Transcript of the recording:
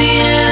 the end.